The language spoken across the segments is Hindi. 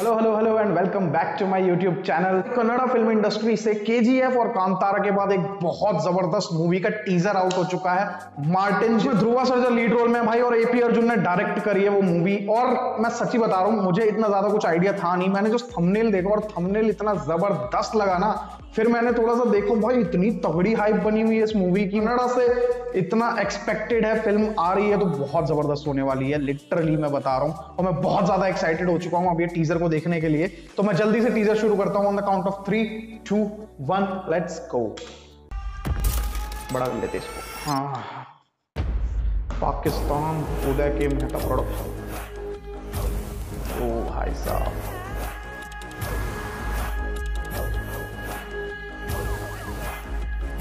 Hello hello hello and welcome back to my YouTube channel Kannada film industry से केजीएफ और कांतारा के बाद एक बहुत ज़बरदस्त मूवी का टीजर आउट हो चुका है। मार्टिन जिसमें ध्रुवा सर्जा लीड रोल में भाई और एपी अर्जुन ने डायरेक्ट करी है वो मूवी और मैं सच्ची बता रहा हूँ, मुझे इतना ज़्यादा कुछ आइडिया था नहीं। मैंने जो थंबनेल देखा और थंबनेल इतना ज़बरदस्त लगा ना। फिर मैंने थोड़ा सा देखो, भाई इतनी तगड़ी हाइप बनी हुई है इस मूवी की। कन्नड़ा से इतना एक्सपेक्टेड है फ़िल्म आ रही है तो बहुत ज़बरदस्त होने वाली है लिटरली मैं बता रहा हूँ। और मैं बहुत ज़्यादा एक्साइटेड हो चुका हूँ ये टीजर को देखने के लिए। तो मैं जल्दी से टीजर शुरू करता हूँ on the count of three two one let's go बड़ा कर लेते इसको। हाँ। पाकिस्तान उदय के मेहता प्रोडक्शन ओ भाई साहब।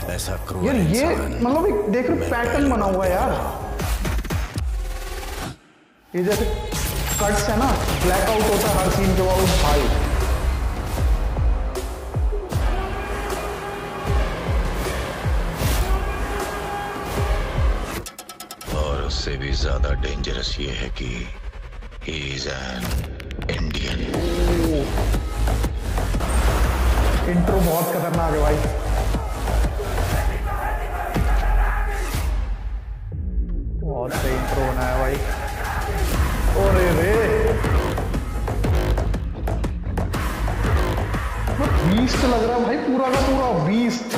ऐसा क्रूर यार ये मतलब एक देख रहे पैटर्न बना हुआ है यार। ये जैसे कट्स है ना ब्लैकआउट होता है हर सीन के बाद भाई। और उससे भी ज़्यादा डेंजरस ये है कि he is an Indian intro बहुत खतरनाक है भाई। बहुत सही इंट्रो बनाया भाई ओरे रे बीस्ट लग रहा है भाई पूरा का पूरा बीस्ट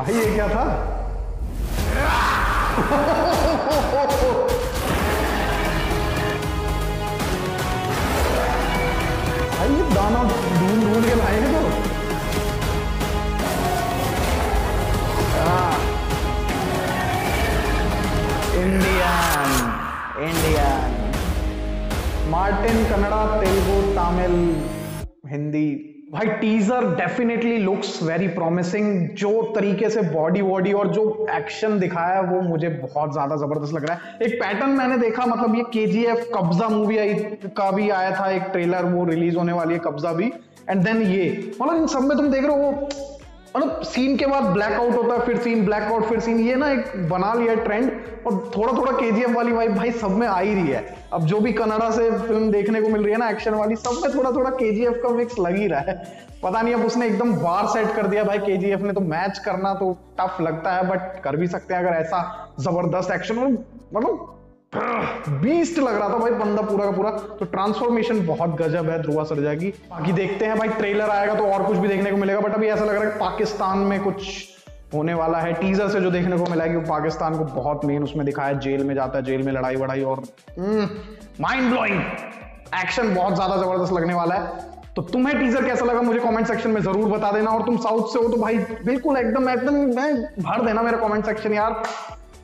भाई, ये क्या था? भाई, ये दाना ढूंढ ढूंढ के लाए हैं तो। Indian Indian. Martin Kannada, Telugu, Tamil, Hindi. भाई teaser definitely looks very promising जो तरीके से बॉडी वॉडी और जो एक्शन दिखाया है, वो मुझे बहुत ज़्यादा ज़बरदस्त लग रहा है। एक पैटर्न मैंने देखा मतलब ये के कब्जा मूवी आई, का भी आया था एक ट्रेलर वो रिलीज़ होने वाली है कब्जा भी। एंड देन ये मतलब इन सब में तुम देख रहे हो, वो मतलब सीन के बाद ब्लैकआउट होता है, फिर सीन ब्लैकआउट फिर सीन ये ना एक बना लिया ट्रेंड और थोड़ा थोड़ा केजीएफ वाली वाइब भाई सब में आ ही रही है। अब जो भी कनाडा से फ़िल्म देखने को मिल रही है ना एक्शन वाली, सब में थोड़ा थोड़ा केजीएफ का मिक्स लग ही रहा है। पता नहीं अब उसने एकदम बार सेट कर दिया भाई केजीएफ ने तो मैच करना तो टफ लगता है बट कर भी सकते हैं अगर ऐसा ज़बरदस्त एक्शन मतलब बीस्ट लग रहा था भाई बंदा पूरा का पूरा। तो ट्रांसफॉर्मेशन बहुत गजब है, ध्रुवा सरजा की बाकी देखते हैं भाई ट्रेलर आएगा तो और कुछ भी देखने को मिलेगा बट अभी ऐसा लग रहा है कि पाकिस्तान में कुछ होने वाला है। टीजर से जो देखने को मिला है कि वो पाकिस्तान को बहुत मेन उसमें दिखाया, जेल में जाता है, जेल में लड़ाई वड़ाई और माइंड ब्लोइंग एक्शन बहुत ज़्यादा ज़बरदस्त लगने वाला है। तो तुम्हें टीजर कैसा लगा मुझे कमेंट सेक्शन में ज़रूर बता देना, और तुम साउथ से हो तो भाई, बिल्कुल एकदम एकदम, मैं भर देना मेरा कमेंट सेक्शन यार।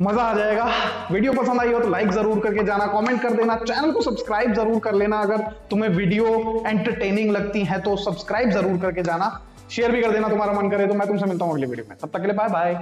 मज़ा आ जाएगा। वीडियो पसंद आई हो तो लाइक ज़रूर करके जाना कमेंट कर देना चैनल को सब्सक्राइब ज़रूर कर लेना। अगर तुम्हें वीडियो एंटरटेनिंग लगती है तो सब्सक्राइब ज़रूर करके जाना। शेयर भी कर देना तुम्हारा मन करे तो मैं तुमसे मिलता हूँ अगले वीडियो में। तब तक के लिए बाय बाय